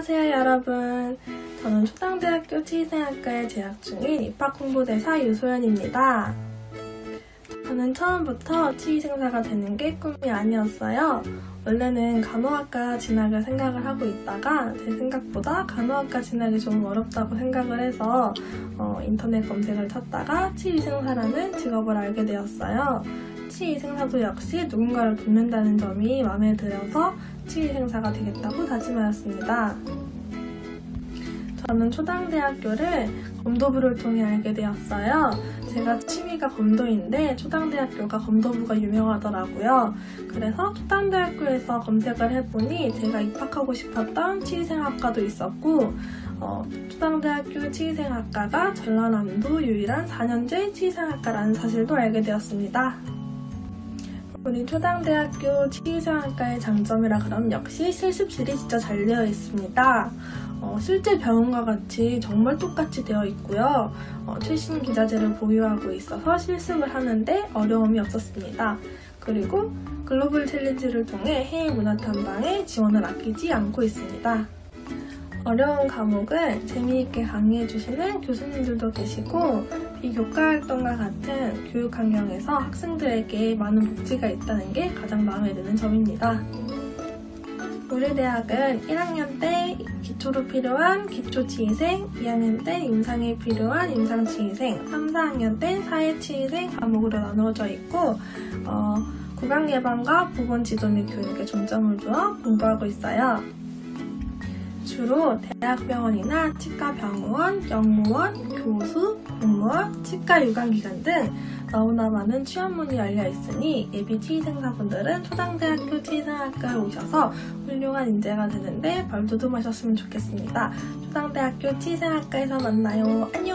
안녕하세요 여러분. 저는 초당대학교 치위생학과에 재학 중인 입학 홍보대사 유소연입니다. 저는 처음부터 치위생사가 되는 게 꿈이 아니었어요. 원래는 간호학과 진학을 생각을 하고 있다가 제 생각보다 간호학과 진학이 좀 어렵다고 생각을 해서 어, 인터넷 검색을 찾다가 치위생사라는 직업을 알게 되었어요 치위생사도 역시 누군가를 돕는다는 점이 마음에 들어서 치위생사가 되겠다고 다짐하였습니다. 저는 초당대학교를 검도부를 통해 알게 되었어요. 제가 취미가 검도인데 초당대학교가 검도부가 유명하더라고요. 그래서 초당대학교에서 검색을 해보니 제가 입학하고 싶었던 치위생학과도 있었고 어, 초당대학교 치위생학과가 전라남도 유일한 4년제 치위생학과라는 사실도 알게 되었습니다. 우리 초당대학교 치위생학과의 장점이라 그럼 역시 실습실이 진짜 잘 되어 있습니다. 어, 실제 병원과 같이 정말 똑같이 되어 있고요. 어, 최신 기자재를 보유하고 있어서 실습을 하는데 어려움이 없었습니다. 그리고 글로벌 챌린지를 통해 해외 문화 탐방에 지원을 아끼지 않고 있습니다. 어려운 과목을 재미있게 강의해주시는 교수님들도 계시고 비교과 활동과 같은 교육 환경에서 학생들에게 많은 복지가 있다는 게 가장 마음에 드는 점입니다. 우리 대학은 1학년 때 기초로 필요한 기초치위생, 2학년 때 임상에 필요한 임상치위생, 3, 4학년 때 사회치위생 과목으로 나누어져 있고 어, 구강 예방과 보건 지도 및 교육에 중점을 두어 공부하고 있어요. 주로 대학병원이나 치과병원, 영무원, 교수, 공무원, 치과 유관기관 등 너무나 많은 취업문이 열려 있으니 예비 치위생사분들은 초당대학교 치위생학과에 오셔서 훌륭한 인재가 되는데 발돋움하셨으면 좋겠습니다. 초당대학교 치위생학과에서 만나요. 안녕!